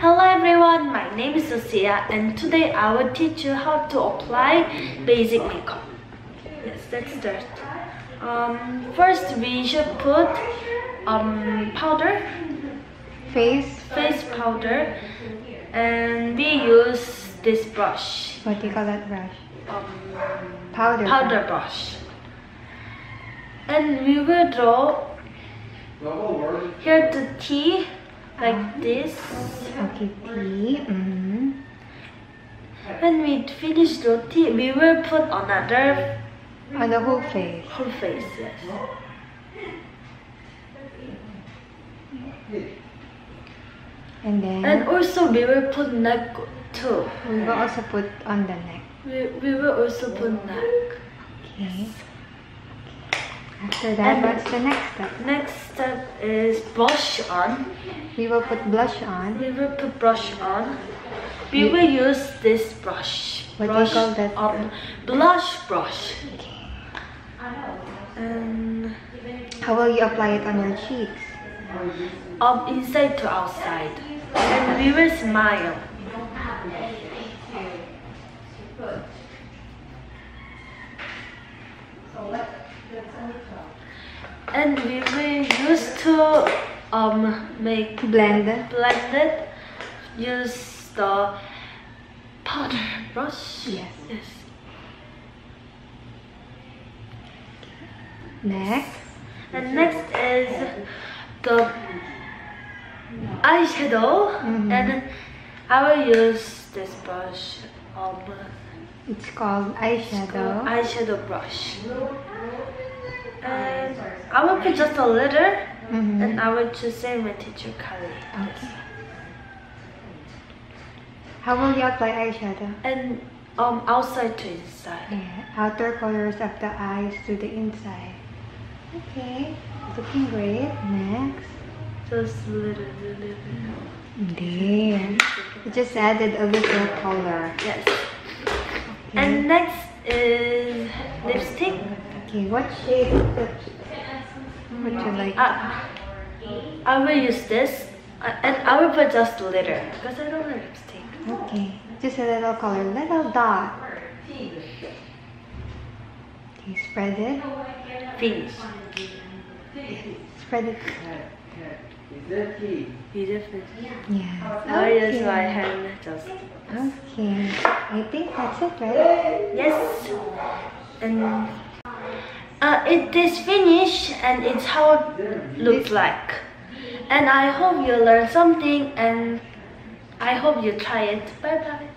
Hello everyone, my name is Sophia and today I will teach you how to apply basic makeup. Yes, let's start. Um, first we should put um, powder, Face, face powder and we use this brush, what do you call that brush? um, Powder. powder brush. And we will draw here the T like this. Okay, T. Mm-hmm. When we finish the T, we will put another On the whole face. whole face. Yes. And then And also we will put neck too. we will also put on the neck. We, we will also put neck. Okay. After that, and what's the next step? Next step is blush on. We will put blush on. We will put brush on. We will use this brush. What do you call that? Um, blush brush. Okay. And How will you apply it on your cheeks? um, inside to outside. And we will smile. And we will use to um make Blend. blended. Use the powder brush. Yes. Yes. Next. And next is the eyeshadow, Mhm. and I will use this brush, um, It's called eyeshadow. eyeshadow brush. And I will put just a little, Mhm. and I will just same with teacher color. Okay. How will you apply eyeshadow? And um, outside to inside. Yeah, outer corners of the eyes to the inside. Okay, looking great. Next. Just a little, little, little. There. You just added a little color. Yes. And next is lipstick. Okay, what shade would you like? Uh, I will use this, uh, and I will put just a little because I don't have lipstick. Okay, just a little color, little dot. Okay, spread it. Finish. Spread it. Beautiful. Yeah. Now I use Okay. my hand just. Okay, I think that's it, right? Yes. And it is finished, and it's how it looks like. And I hope you learn something, and I hope you try it. Bye bye.